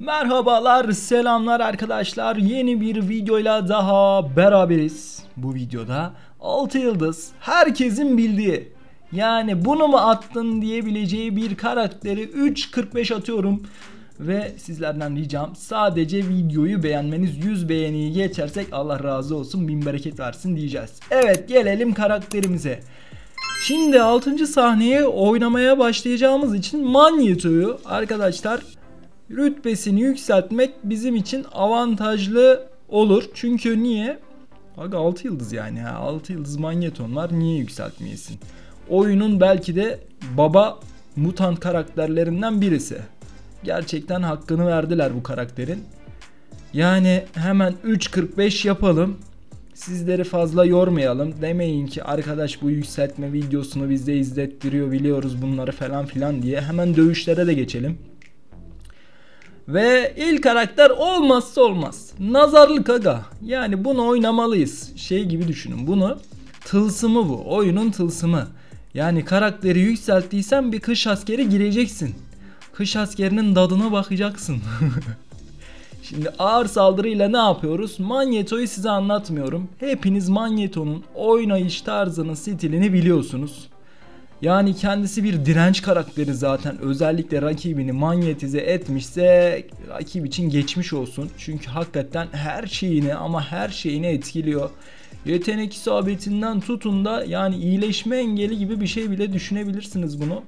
Merhabalar, selamlar arkadaşlar. Yeni bir videoyla daha beraberiz. Bu videoda 6 yıldız herkesin bildiği yani bunu mu attın diyebileceği bir karakteri 3.45 atıyorum. Ve sizlerden ricam sadece videoyu beğenmeniz 100 beğeniyi geçersek Allah razı olsun bin bereket versin diyeceğiz. Evet gelelim karakterimize. Şimdi 6. sahneye oynamaya başlayacağımız için Magneto'yu arkadaşlar rütbesini yükseltmek bizim için avantajlı olur. Çünkü niye? Aga 6 yıldız yani ya. 6 yıldız Magneton var. Niye yükseltmeyesin? Oyunun belki de baba mutant karakterlerinden birisi. Gerçekten hakkını verdiler bu karakterin. Yani hemen 3.45 yapalım. Sizleri fazla yormayalım. Demeyin ki arkadaş bu yükseltme videosunu bizde izlettiriyor biliyoruz bunları falan filan diye. Hemen dövüşlere de geçelim. Ve ilk karakter olmazsa olmaz. Nazarlık aga. Yani bunu oynamalıyız. Şey gibi düşünün bunu. Tılsımı bu. Oyunun tılsımı. Yani karakteri yükselttiysen bir kış askeri gireceksin. Kış askerinin dadına bakacaksın. Şimdi ağır saldırıyla ne yapıyoruz? Magneto'yu size anlatmıyorum. Hepiniz Magneto'nun oynayış tarzını, stilini biliyorsunuz. Yani kendisi bir direnç karakteri zaten. Özellikle rakibini manyetize etmişse rakip için geçmiş olsun. Çünkü hakikaten her şeyini ama her şeyini etkiliyor. Yetenek isabetinden tutun da yani iyileşme engeli gibi bir şey bile düşünebilirsiniz bunu.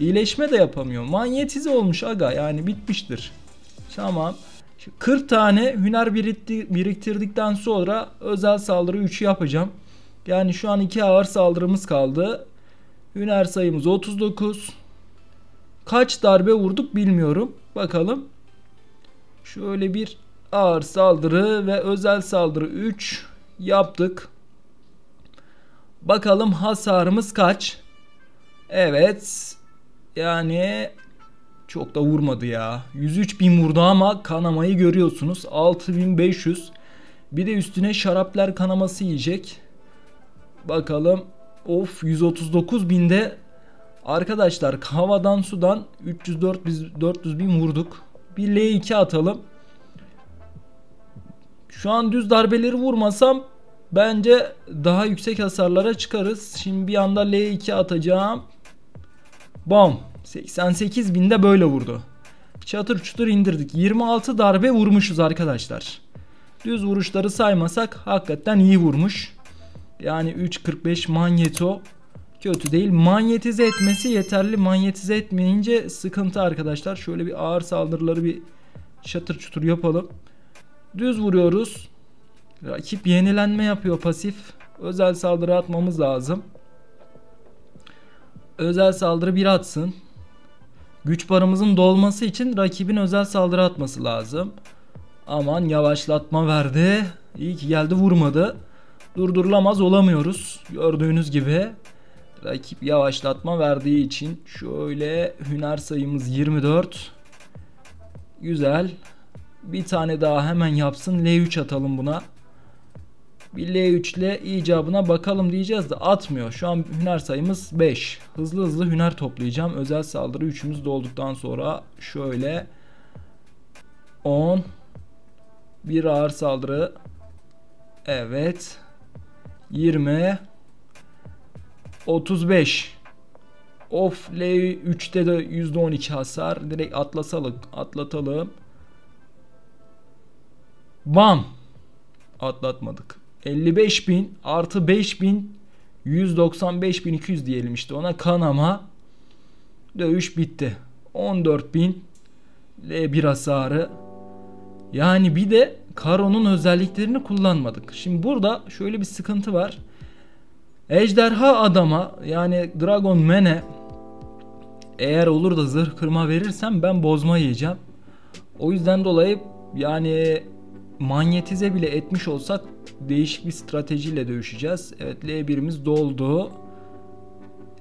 İyileşme de yapamıyor. Manyetize olmuş aga yani bitmiştir. Tamam. 40 tane hüner biriktirdikten sonra özel saldırı 3'ü yapacağım. Yani şu an 2 ağır saldırımız kaldı. Hüner sayımız 39. Kaç darbe vurduk bilmiyorum. Bakalım. Şöyle bir ağır saldırı ve özel saldırı 3 yaptık. Bakalım hasarımız kaç? Evet. Yani çok da vurmadı ya. 103 bin vurdu ama kanamayı görüyorsunuz. 6500. Bir de üstüne şaraplar kanaması yiyecek. Bakalım. Of 139 binde arkadaşlar havadan sudan 300 400, 400 bin vurduk. Bir L2 atalım. Şu an düz darbeleri vurmasam bence daha yüksek hasarlara çıkarız. Şimdi bir anda L2 atacağım. Bam. 88 binde böyle vurdu. Çatır çutur indirdik. 26 darbe vurmuşuz arkadaşlar. Düz vuruşları saymasak hakikaten iyi vurmuş. Yani 3.45 manyeto kötü değil. Manyetize etmesi yeterli. Manyetize etmeyince sıkıntı arkadaşlar. Şöyle bir ağır saldırıları bir çatır çutur yapalım. Düz vuruyoruz. Rakip yenilenme yapıyor pasif. Özel saldırı atmamız lazım. Özel saldırı bir atsın. Güç barımızın dolması için rakibin özel saldırı atması lazım. Aman yavaşlatma verdi. İyi ki geldi vurmadı. Durdurulamaz olamıyoruz. Gördüğünüz gibi rakip yavaşlatma verdiği için şöyle hüner sayımız 24. Güzel. Bir tane daha hemen yapsın. L3 atalım buna. Bir L3 ile icabına bakalım diyeceğiz de atmıyor. Şu an hüner sayımız 5. Hızlı hızlı hüner toplayacağım. Özel saldırı 3'ümüz dolduktan sonra şöyle 10 bir ağır saldırı Evet 20 35 Of L3'te de %12 hasar. Direkt atlasalım. Atlatalım. Bam. Atlatmadık. 55.000 artı 5.000 195.200 diyelim işte ona kanama. Dövüş bitti. 14.000 L1 hasarı. Yani bir de Karo'nun özelliklerini kullanmadık. Şimdi burada şöyle bir sıkıntı var. Ejderha adama yani Dragon Man'e eğer olur da zırh kırma verirsem ben bozma yiyeceğim. O yüzden dolayı yani manyetize bile etmiş olsak değişik bir stratejiyle dövüşeceğiz. Evet L1'imiz doldu.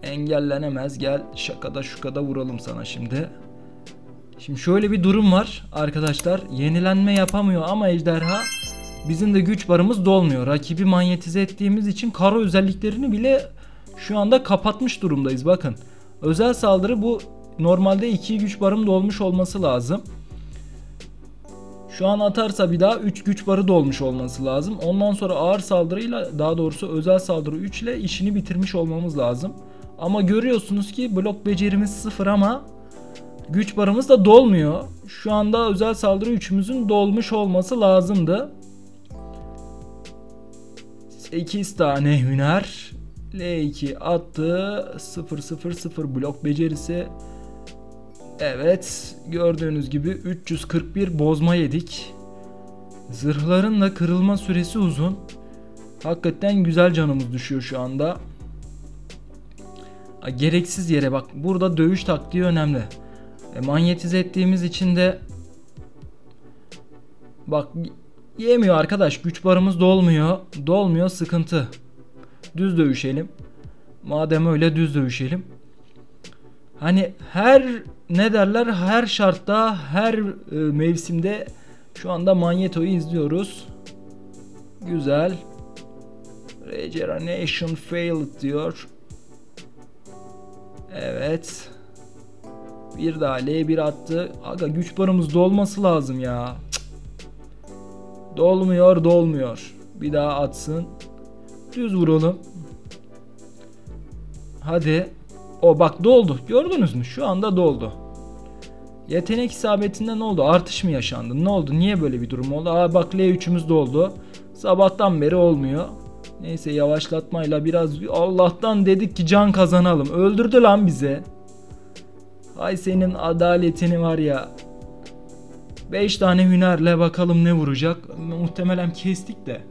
Engellenemez. Gel şakada şukada vuralım sana şimdi. Şimdi şöyle bir durum var arkadaşlar. Yenilenme yapamıyor ama ejderha bizim de güç barımız dolmuyor. Rakibi manyetize ettiğimiz için karo özelliklerini bile şu anda kapatmış durumdayız. Bakın özel saldırı bu normalde 2 güç barım dolmuş olması lazım. Şu an atarsa bir daha 3 güç barı dolmuş olması lazım. Ondan sonra ağır saldırıyla daha doğrusu özel saldırı 3 ile işini bitirmiş olmamız lazım. Ama görüyorsunuz ki blok becerimiz 0 ama güç barımız da dolmuyor. Şu anda özel saldırı 3'ümüzün dolmuş olması lazımdı. 8 tane hüner. L2 attı. 0 0 0 blok becerisi. Evet gördüğünüz gibi 341 bozma yedik. Zırhların da kırılma süresi uzun. Hakikaten güzel canımız düşüyor şu anda. Gereksiz yere bak burada dövüş taktiği önemli. E, manyetize ettiğimiz için de bak yemiyor arkadaş güç barımız dolmuyor. Dolmuyor sıkıntı. Düz dövüşelim. Madem öyle düz dövüşelim. Hani her ne derler her şartta her e, mevsimde şu anda Magneto'yu izliyoruz. Güzel. Regeneration failed diyor. Evet. Bir daha L1 attı. Aga güç barımız dolması lazım ya. Dolmuyor dolmuyor. Bir daha atsın. Düz vuralım. Hadi. O bak doldu. Gördünüz mü? Şu anda doldu. Yetenek isabetinde ne oldu? Artış mı yaşandı? Ne oldu? Niye böyle bir durum oldu? Aa bak L3'ümüz doldu. Sabahtan beri olmuyor. Neyse yavaşlatmayla biraz Allah'tan dedik ki can kazanalım. Öldürdü lan bize. Ay senin adaletini var ya. 5 tane hünerle bakalım ne vuracak. Muhtemelen kestik de.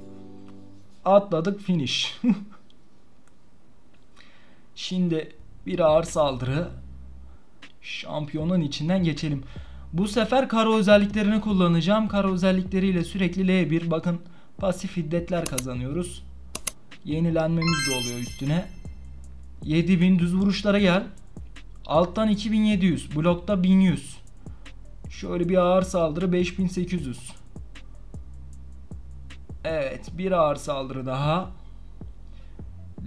Atladık finish. Şimdi bir ağır saldırı. Şampiyonun içinden geçelim. Bu sefer karo özelliklerini kullanacağım. Karo özellikleriyle sürekli L1 bakın pasif hiddetler kazanıyoruz. Yenilenmemiz de oluyor üstüne. 7000 düz vuruşlara gel. Alttan 2700. Blokta 1100. Şöyle bir ağır saldırı 5800. Evet bir ağır saldırı daha.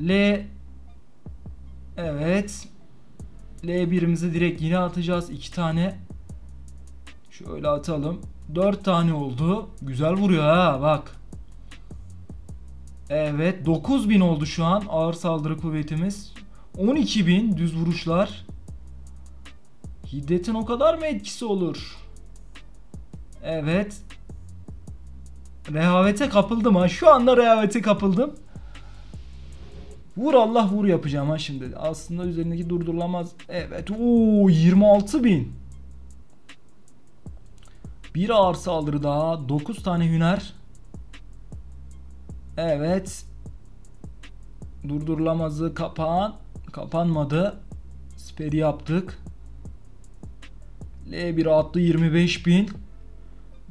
L Evet. L1'imizi direkt yine atacağız. 2 tane. Şöyle atalım. 4 tane oldu. Güzel vuruyor ha bak. Evet 9000 oldu şu an ağır saldırı kuvvetimiz. 12000 düz vuruşlar. Hiddetin o kadar mı etkisi olur? Evet. Rehavete kapıldım ha. Şu anda rehavete kapıldım. Vur Allah vur yapacağım ha şimdi. Aslında üzerindeki durdurulamaz. Evet. Oo 26 bin. Bir ağır saldırı daha. 9 tane hüner. Evet. Durdurulamazı kapan. Kapanmadı. Speri yaptık. L1 attı 25 bin.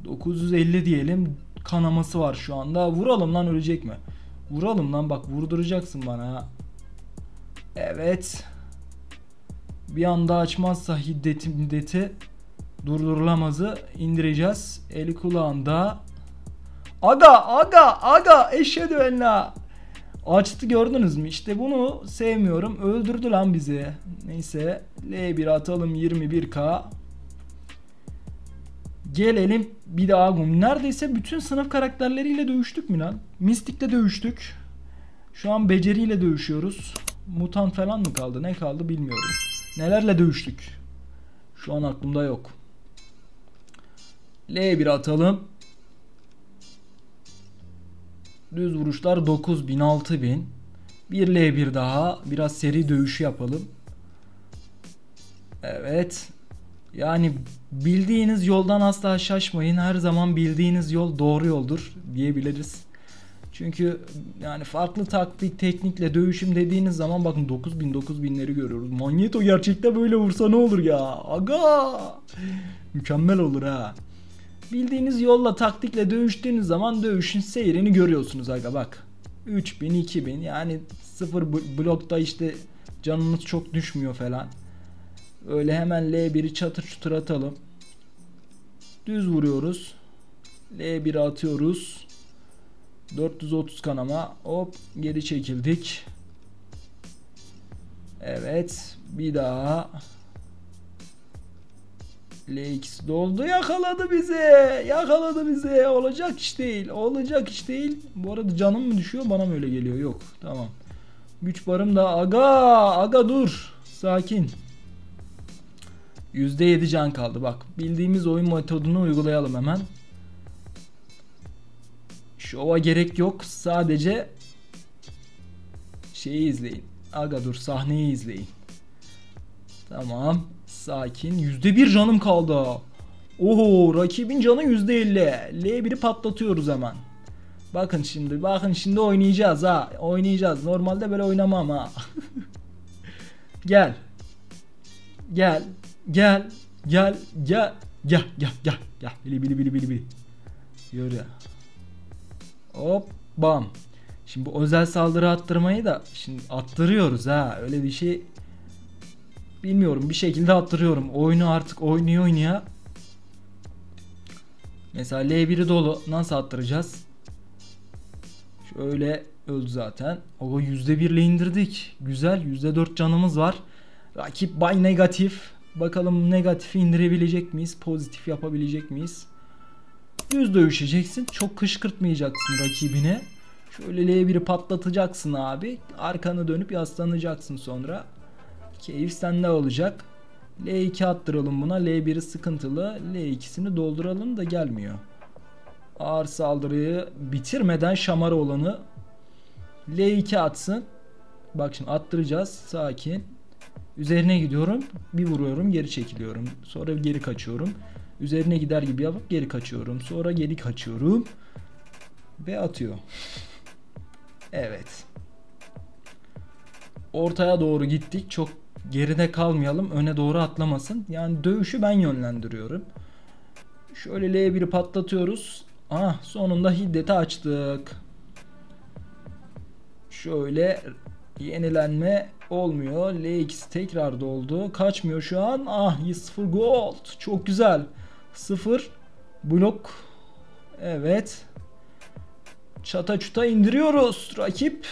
950 diyelim. Kanaması var şu anda. Vuralım lan ölecek mi? Vuralım lan bak vurduracaksın bana. Evet. Bir anda açmazsa hiddeti hiddeti durdurulamazı indireceğiz. Eli kulağında. Aga aga aga eşhedü enna. Açtı gördünüz mü? İşte bunu sevmiyorum. Öldürdü lan bizi. Neyse. L1 atalım 21k. Gelelim bir daha Agum. Neredeyse bütün sınıf karakterleriyle dövüştük mü lan? Mystic'le dövüştük. Şu an beceriyle dövüşüyoruz. Mutant falan mı kaldı? Ne kaldı bilmiyorum. Nelerle dövüştük? Şu an aklımda yok. L1 atalım. Düz vuruşlar 9000 6000. Bir L1 daha. Biraz seri dövüşü yapalım. Evet. Yani bildiğiniz yoldan asla şaşmayın. Her zaman bildiğiniz yol doğru yoldur diyebiliriz. Çünkü yani farklı taktik teknikle dövüşüm dediğiniz zaman bakın 9000 9000'leri görüyoruz. Magneto gerçekten böyle vursa ne olur ya? Aga! Mükemmel olur ha. Bildiğiniz yolla taktikle dövüştüğünüz zaman dövüşün seyrini görüyorsunuz aga bak. 3000 2000 yani sıfır blokta işte canınız çok düşmüyor falan. Öyle hemen L1'i çatır çutur atalım. Düz vuruyoruz. L1'i atıyoruz. 430 kanama. Hop geri çekildik. Evet. Bir daha. L2'si doldu yakaladı bizi. Yakaladı bizi. Olacak iş değil. Olacak iş değil. Bu arada canım mı düşüyor bana mı öyle geliyor? Yok. Tamam. Güç barım da aga aga dur. Sakin. %7 can kaldı bak. Bildiğimiz oyun metodunu uygulayalım hemen. Şova gerek yok. Sadece şeyi izleyin. Aga dur sahneyi izleyin. Tamam. Sakin. %1 canım kaldı. Oho rakibin canı %50. L1'i patlatıyoruz hemen. Bakın şimdi bakın şimdi oynayacağız ha. Oynayacağız. Normalde böyle oynamam ha. gel. Gel. Gel. Gel. Gel. Gel. Gel. Gel. Gel. Bili bili bili bili bili. Yürü. Hop. Bam. Şimdi bu özel saldırı attırmayı da şimdi attırıyoruz ha. Öyle bir şey bilmiyorum. Bir şekilde attırıyorum. Oyunu artık oynuyor oynaya. Mesela L1'i dolu. Nasıl attıracağız? Şöyle öldü zaten. O %1 ile indirdik. Güzel. %4 canımız var. Rakip bay negatif. Bakalım negatifi indirebilecek miyiz? Pozitif yapabilecek miyiz? Düz dövüşeceksin. Çok kışkırtmayacaksın rakibine. Şöyle L1'i patlatacaksın abi. Arkanı dönüp yaslanacaksın sonra. Keyif sende olacak. L2 attıralım buna. L1'i sıkıntılı. L2'sini dolduralım da gelmiyor. Ağır saldırıyı bitirmeden şamar olanı L2 atsın. Bak şimdi attıracağız. Sakin. Üzerine gidiyorum. Bir vuruyorum. Geri çekiliyorum. Sonra geri kaçıyorum. Üzerine gider gibi yapıp geri kaçıyorum. Sonra geri kaçıyorum. Ve atıyor. Evet. Ortaya doğru gittik. Çok geride kalmayalım. Öne doğru atlamasın. Yani dövüşü ben yönlendiriyorum. Şöyle L1'i patlatıyoruz. Ah sonunda hiddeti açtık. Şöyle yenilenme olmuyor. L2 tekrar doldu. Kaçmıyor şu an. Ah 0 gold. Çok güzel. 0 blok. Evet. Çata çuta indiriyoruz. Rakip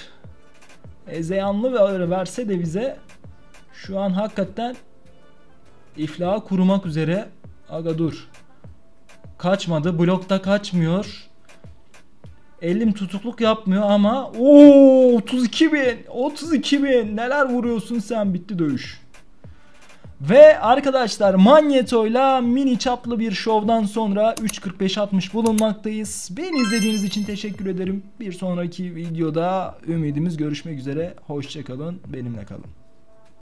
Ezeyanlı verse de bize şu an hakikaten iflaha kurmak üzere. Aga dur. Kaçmadı. Blokta kaçmıyor. Elim tutukluk yapmıyor ama o 32 bin 32 bin neler vuruyorsun sen bitti dövüş. Ve arkadaşlar Magneto'yla mini çaplı bir şovdan sonra 3.45-60 bulunmaktayız. Beni izlediğiniz için teşekkür ederim. Bir sonraki videoda ümidimiz görüşmek üzere. Hoşçakalın benimle kalın.